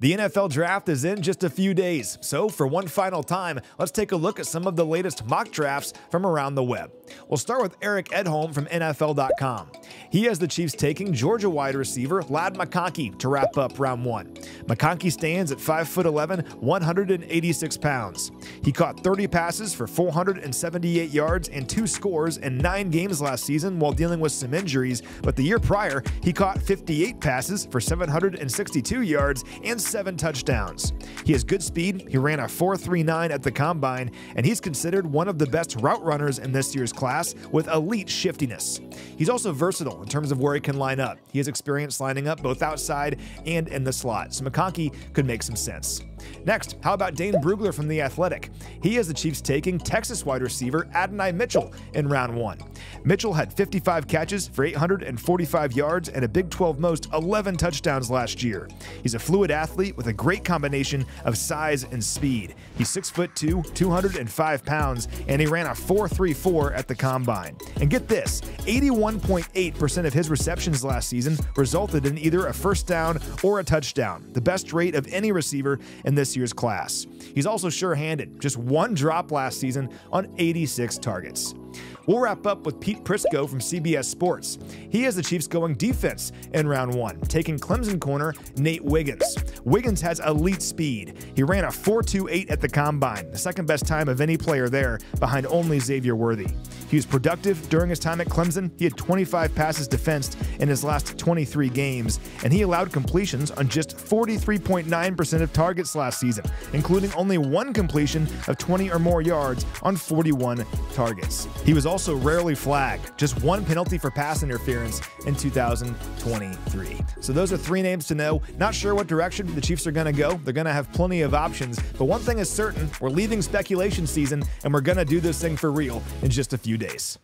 The NFL draft is in just a few days, so for one final time, let's take a look at some of the latest mock drafts from around the web. We'll start with Eric Edholm from NFL.com. He has the Chiefs taking Georgia wide receiver Ladd McConkey to wrap up round one. McConkey stands at 5'11, 186 pounds. He caught 30 passes for 478 yards and two scores in nine games last season while dealing with some injuries, but the year prior, he caught 58 passes for 762 yards and seven touchdowns. He has good speed. He ran a 4.39 at the combine, and he's considered one of the best route runners in this year's class with elite shiftiness. He's also versatile in terms of where he can line up. He has experience lining up both outside and in the slot, so McConkey could make some sense. Next, how about Dane Brugler from The Athletic? He has the Chiefs taking Texas wide receiver Adonai Mitchell in round one. Mitchell had 55 catches for 845 yards and a Big 12 most 11 touchdowns last year. He's a fluid athlete with a great combination of size and speed. He's 6'2, 205 pounds, and he ran a 4.34 at the combine. And get this 81.8% of his receptions last season resulted in either a first down or a touchdown, the best rate of any receiver in this year's class. He's also sure handed, just one drop last season on 86 targets. We'll wrap up with Pete Prisco from CBS Sports. He has the Chiefs going defense in round one, taking Clemson corner Nate Wiggins. Wiggins has elite speed. He ran a 4.28 at the combine, the second best time of any player there, behind only Xavier Worthy. He was productive during his time at Clemson. He had 25 passes defensed in his last 23 games, and he allowed completions on just 43.9% of targets last season, including only one completion of 20 or more yards on 41 targets. He was also rarely flagged, just one penalty for pass interference in 2023. So those are three names to know. Not sure what direction the Chiefs are going to go. They're going to have plenty of options, but one thing is certain we're leaving speculation season, and we're going to do this thing for real in just a few days.